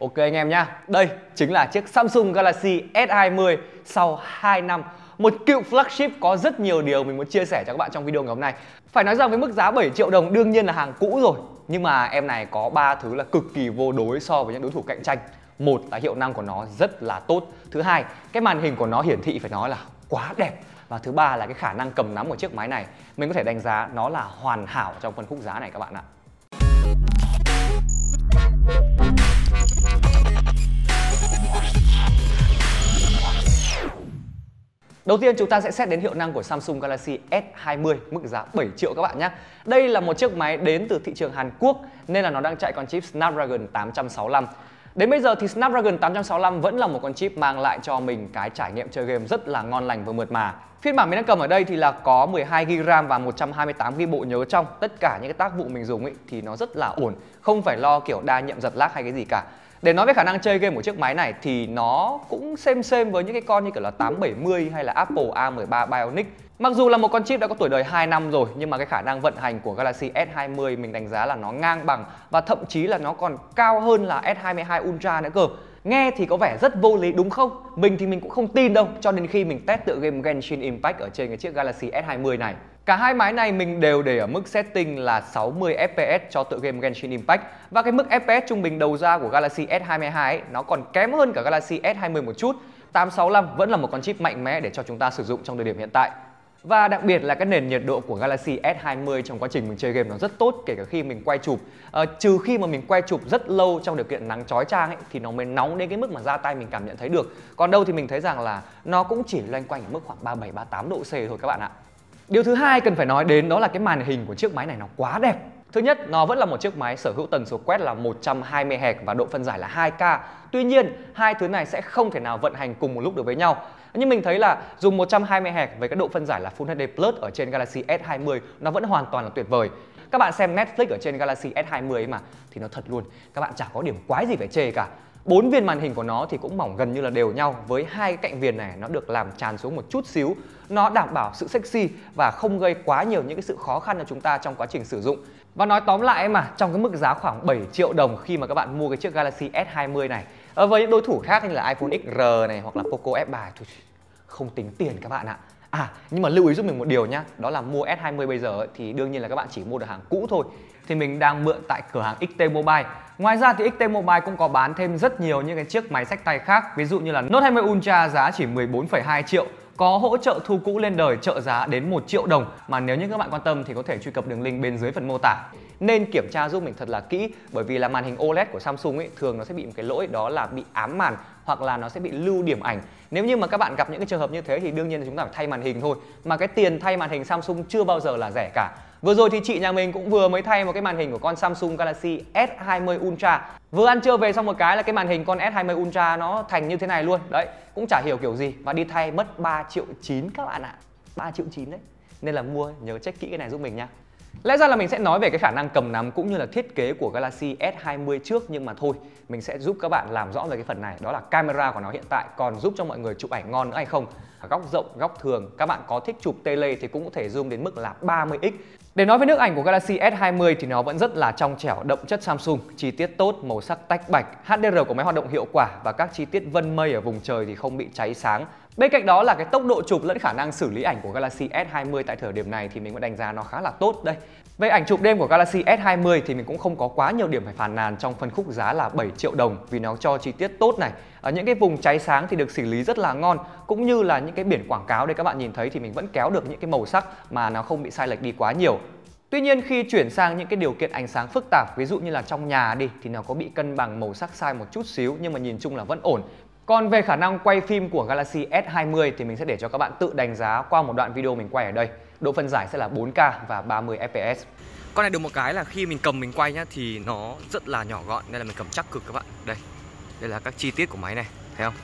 Ok anh em nhá, đây chính là chiếc Samsung Galaxy S20 sau 2 năm. Một cựu flagship có rất nhiều điều mình muốn chia sẻ cho các bạn trong video ngày hôm nay. Phải nói rằng với mức giá 7 triệu đồng đương nhiên là hàng cũ rồi. Nhưng mà em này có ba thứ là cực kỳ vô đối so với những đối thủ cạnh tranh. Một là hiệu năng của nó rất là tốt. Thứ hai, cái màn hình của nó hiển thị phải nói là quá đẹp. Và thứ ba là cái khả năng cầm nắm của chiếc máy này. Mình có thể đánh giá nó là hoàn hảo trong phân khúc giá này các bạn ạ. Đầu tiên chúng ta sẽ xét đến hiệu năng của Samsung Galaxy S20 mức giá 7 triệu các bạn nhé. Đây là một chiếc máy đến từ thị trường Hàn Quốc, nên là nó đang chạy con chip Snapdragon 865. Đến bây giờ thì Snapdragon 865 vẫn là một con chip mang lại cho mình cái trải nghiệm chơi game rất là ngon lành và mượt mà. Phiên bản mình đang cầm ở đây thì là có 12GB RAM và 128GB bộ nhớ trong. Tất cả những cái tác vụ mình dùng ấy thì nó rất là ổn, không phải lo kiểu đa nhiệm giật lag hay cái gì cả. Để nói về khả năng chơi game của chiếc máy này thì nó cũng xem xem với những cái con như kiểu là 870 hay là Apple A13 Bionic. Mặc dù là một con chip đã có tuổi đời 2 năm rồi nhưng mà cái khả năng vận hành của Galaxy S20 mình đánh giá là nó ngang bằng và thậm chí là nó còn cao hơn là S22 Ultra nữa cơ. Nghe thì có vẻ rất vô lý đúng không? Mình thì mình cũng không tin đâu cho đến khi mình test tựa game Genshin Impact ở trên cái chiếc Galaxy S20 này. Cả hai máy này mình đều để ở mức setting là 60 FPS cho tựa game Genshin Impact và cái mức FPS trung bình đầu ra của Galaxy S22 ấy, nó còn kém hơn cả Galaxy S20 một chút. 865 vẫn là một con chip mạnh mẽ để cho chúng ta sử dụng trong thời điểm hiện tại. Và đặc biệt là cái nền nhiệt độ của Galaxy S20 trong quá trình mình chơi game nó rất tốt kể cả khi mình quay chụp. À, Trừ khi mà mình quay chụp rất lâu trong điều kiện nắng chói chang ấy, thì nó mới nóng đến cái mức mà ra tay mình cảm nhận thấy được. Còn đâu thì mình thấy rằng là nó cũng chỉ loanh quanh ở mức khoảng 37-38 độ C thôi các bạn ạ. Điều thứ hai cần phải nói đến đó là cái màn hình của chiếc máy này nó quá đẹp. Thứ nhất, nó vẫn là một chiếc máy sở hữu tần số quét là 120 Hz và độ phân giải là 2K. Tuy nhiên, hai thứ này sẽ không thể nào vận hành cùng một lúc được với nhau. Nhưng mình thấy là dùng 120 Hz với cái độ phân giải là Full HD Plus ở trên Galaxy S20 nó vẫn hoàn toàn là tuyệt vời. Các bạn xem Netflix ở trên Galaxy S20 ấy mà thì nó thật luôn, các bạn chả có điểm quái gì phải chê cả. Bốn viên màn hình của nó thì cũng mỏng gần như là đều nhau với hai cái cạnh viền này nó được làm tràn xuống một chút xíu. Nó đảm bảo sự sexy và không gây quá nhiều những cái sự khó khăn cho chúng ta trong quá trình sử dụng. Và nói tóm lại mà trong cái mức giá khoảng 7 triệu đồng khi mà các bạn mua cái chiếc Galaxy S20 này ờ, với những đối thủ khác như là iPhone XR này hoặc là Poco F3 không tính tiền các bạn ạ. À nhưng mà lưu ý giúp mình một điều nhá, đó là mua S20 bây giờ thì đương nhiên là các bạn chỉ mua được hàng cũ thôi. Thì mình đang mượn tại cửa hàng XT Mobile. Ngoài ra thì XT Mobile cũng có bán thêm rất nhiều những cái chiếc máy sách tay khác, ví dụ như là Note 20 Ultra giá chỉ 14,2 triệu có hỗ trợ thu cũ lên đời trợ giá đến 1 triệu đồng mà nếu như các bạn quan tâm thì có thể truy cập đường link bên dưới phần mô tả. Nên kiểm tra giúp mình thật là kỹ, bởi vì là màn hình OLED của Samsung ấy thường nó sẽ bị một cái lỗi, đó là bị ám màn hoặc là nó sẽ bị lưu điểm ảnh. Nếu như mà các bạn gặp những cái trường hợp như thế thì đương nhiên là chúng ta phải thay màn hình thôi, mà cái tiền thay màn hình Samsung chưa bao giờ là rẻ cả. Vừa rồi thì chị nhà mình cũng vừa mới thay một cái màn hình của con Samsung Galaxy S20 Ultra. Vừa ăn trưa về xong một cái là cái màn hình con S20 Ultra nó thành như thế này luôn. Đấy, cũng chả hiểu kiểu gì Và đi thay mất 3 triệu 9 các bạn ạ. 3 triệu 9 đấy. Nên là mua nhớ check kỹ cái này giúp mình nha. Lẽ ra là mình sẽ nói về cái khả năng cầm nắm cũng như là thiết kế của Galaxy S20 trước nhưng mà thôi, mình sẽ giúp các bạn làm rõ về cái phần này, đó là camera của nó hiện tại còn giúp cho mọi người chụp ảnh ngon nữa hay không. Góc rộng, góc thường, các bạn có thích chụp tele thì cũng có thể zoom đến mức là 30x. Để nói về nước ảnh của Galaxy S20 thì nó vẫn rất là trong trẻo, đậm chất Samsung, chi tiết tốt, màu sắc tách bạch, HDR của máy hoạt động hiệu quả và các chi tiết vân mây ở vùng trời thì không bị cháy sáng. Bên cạnh đó là cái tốc độ chụp lẫn khả năng xử lý ảnh của Galaxy S20 tại thời điểm này thì mình vẫn đánh giá nó khá là tốt đây. Về ảnh chụp đêm của Galaxy S20 thì mình cũng không có quá nhiều điểm phải phàn nàn trong phân khúc giá là 7 triệu đồng vì nó cho chi tiết tốt này. Ở những cái vùng cháy sáng thì được xử lý rất là ngon, cũng như là những cái biển quảng cáo đây các bạn nhìn thấy thì mình vẫn kéo được những cái màu sắc mà nó không bị sai lệch đi quá nhiều. Tuy nhiên khi chuyển sang những cái điều kiện ánh sáng phức tạp, ví dụ như là trong nhà đi, thì nó có bị cân bằng màu sắc sai một chút xíu nhưng mà nhìn chung là vẫn ổn. Còn về khả năng quay phim của Galaxy S20 thì mình sẽ để cho các bạn tự đánh giá qua một đoạn video mình quay ở đây. Độ phân giải sẽ là 4K và 30 fps. Con này được một cái là khi mình cầm mình quay nhá thì nó rất là nhỏ gọn nên là mình cầm chắc cực các bạn. Đây. Đây là các chi tiết của máy này, thấy không?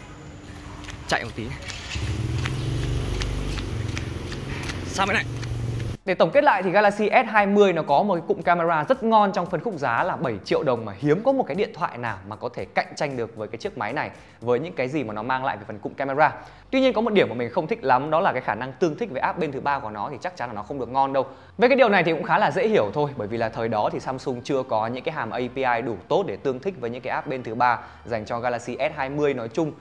Chạy một tí. Sao vậy này? Để tổng kết lại thì Galaxy S20 nó có một cái cụm camera rất ngon trong phân khúc giá là 7 triệu đồng mà hiếm có một cái điện thoại nào mà có thể cạnh tranh được với cái chiếc máy này, với những cái gì mà nó mang lại về phần cụm camera. Tuy nhiên có một điểm mà mình không thích lắm, đó là cái khả năng tương thích với app bên thứ ba của nó thì chắc chắn là nó không được ngon đâu. Về cái điều này thì cũng khá là dễ hiểu thôi, bởi vì là thời đó thì Samsung chưa có những cái hàm API đủ tốt để tương thích với những cái app bên thứ ba dành cho Galaxy S20 nói chung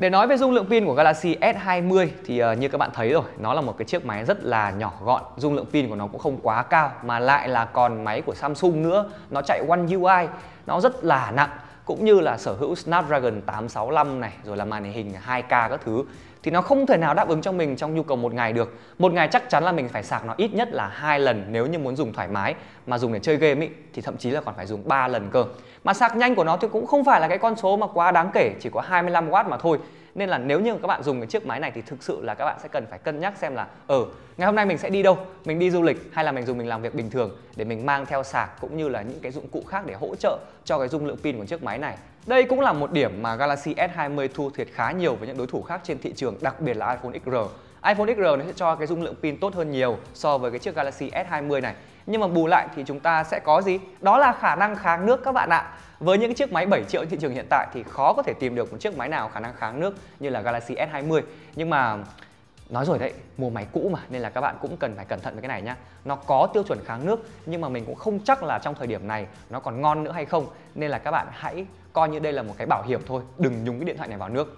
để nói về dung lượng pin của Galaxy S20 thì uh, như các bạn thấy rồi, nó là một cái chiếc máy rất là nhỏ gọn, dung lượng pin của nó cũng không quá cao mà lại là còn máy của Samsung nữa, nó chạy One UI, nó rất là nặng cũng như là sở hữu Snapdragon 865 này rồi là màn hình 2K các thứ thì nó không thể nào đáp ứng cho mình trong nhu cầu một ngày được. Một ngày chắc chắn là mình phải sạc nó ít nhất là hai lần nếu như muốn dùng thoải mái mà dùng để chơi game ý, thì thậm chí là còn phải dùng 3 lần cơ. Mà sạc nhanh của nó thì cũng không phải là cái con số mà quá đáng kể, chỉ có 25W mà thôi nên là nếu như các bạn dùng cái chiếc máy này thì thực sự là các bạn sẽ cần phải cân nhắc xem là ở ừ, ngày hôm nay mình sẽ đi đâu? Mình đi du lịch hay là mình dùng mình làm việc bình thường để mình mang theo sạc cũng như là những cái dụng cụ khác để hỗ trợ cho cái dung lượng pin của chiếc máy này? Đây cũng là một điểm mà Galaxy S20 thu thiệt khá nhiều với những đối thủ khác trên thị trường đặc biệt là iPhone XR iPhone XR nó sẽ cho cái dung lượng pin tốt hơn nhiều so với cái chiếc Galaxy S20 này. Nhưng mà bù lại thì chúng ta sẽ có gì? Đó là khả năng kháng nước các bạn ạ. Với những chiếc máy 7 triệu thị trường hiện tại thì khó có thể tìm được một chiếc máy nào khả năng kháng nước như là Galaxy S20 nhưng mà nói rồi đấy mua máy cũ mà, nên là các bạn cũng cần phải cẩn thận với cái này nhá. Nó có tiêu chuẩn kháng nước, nhưng mà mình cũng không chắc là trong thời điểm này nó còn ngon nữa hay không. Nên là các bạn hãy coi như đây là một cái bảo hiểm thôi, đừng nhúng cái điện thoại này vào nước.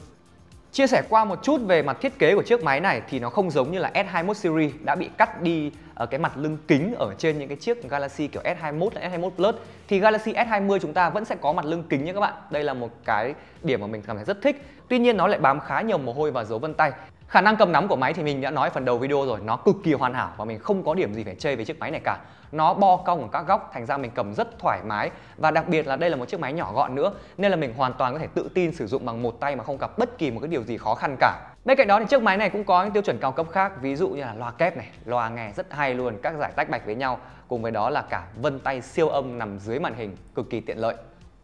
Chia sẻ qua một chút về mặt thiết kế của chiếc máy này thì nó không giống như là S21 series đã bị cắt đi ở cái mặt lưng kính ở trên những cái chiếc Galaxy kiểu S21 hay S21 Plus thì Galaxy S20 chúng ta vẫn sẽ có mặt lưng kính nha các bạn. Đây là một cái điểm mà mình cảm thấy rất thích. Tuy nhiên nó lại bám khá nhiều mồ hôi và dấu vân tay. Khả năng cầm nắm của máy thì mình đã nói phần đầu video rồi, nó cực kỳ hoàn hảo và mình không có điểm gì phải chê về chiếc máy này cả. Nó bo cong ở các góc thành ra mình cầm rất thoải mái và đặc biệt là đây là một chiếc máy nhỏ gọn nữa nên là mình hoàn toàn có thể tự tin sử dụng bằng một tay mà không gặp bất kỳ một cái điều gì khó khăn cả. Bên cạnh đó thì chiếc máy này cũng có những tiêu chuẩn cao cấp khác, ví dụ như là loa kép này, loa nghe rất hay luôn, các giải tách bạch với nhau, cùng với đó là cả vân tay siêu âm nằm dưới màn hình, cực kỳ tiện lợi.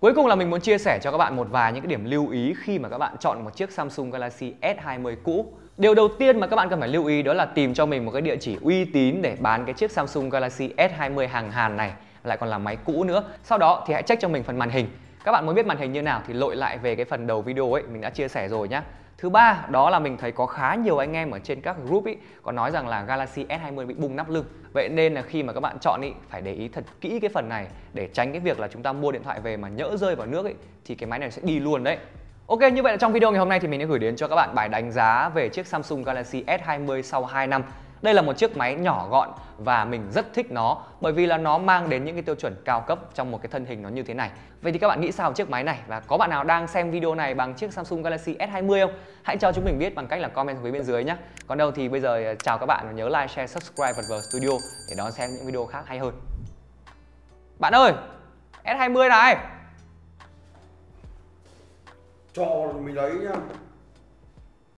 Cuối cùng là mình muốn chia sẻ cho các bạn một vài những cái điểm lưu ý khi mà các bạn chọn một chiếc Samsung Galaxy S20 cũ. Điều đầu tiên mà các bạn cần phải lưu ý đó là tìm cho mình một cái địa chỉ uy tín để bán cái chiếc Samsung Galaxy S20 hàng Hàn này, lại còn là máy cũ nữa. Sau đó thì hãy check cho mình phần màn hình. Các bạn muốn biết màn hình như nào thì lội lại về cái phần đầu video ấy, mình đã chia sẻ rồi nhá. Thứ ba, đó là mình thấy có khá nhiều anh em ở trên các group ý, có nói rằng là Galaxy S20 bị bung nắp lưng. Vậy nên là khi mà các bạn chọn ý, phải để ý thật kỹ cái phần này để tránh cái việc là chúng ta mua điện thoại về mà nhỡ rơi vào nước ý, thì cái máy này sẽ đi luôn đấy. Ok, như vậy là trong video ngày hôm nay thì mình đã gửi đến cho các bạn bài đánh giá về chiếc Samsung Galaxy S20 sau 2 năm. Đây là một chiếc máy nhỏ gọn và mình rất thích nó bởi vì là nó mang đến những cái tiêu chuẩn cao cấp trong một cái thân hình nó như thế này. Vậy thì các bạn nghĩ sao về chiếc máy này và có bạn nào đang xem video này bằng chiếc Samsung Galaxy S20 không? Hãy cho chúng mình biết bằng cách là comment phía bên dưới nhé. Còn đâu thì bây giờ à, chào các bạn và nhớ like, share, subscribe vật vờ studio để đón xem những video khác hay hơn. Bạn ơi, S20 này cho mình lấy nhá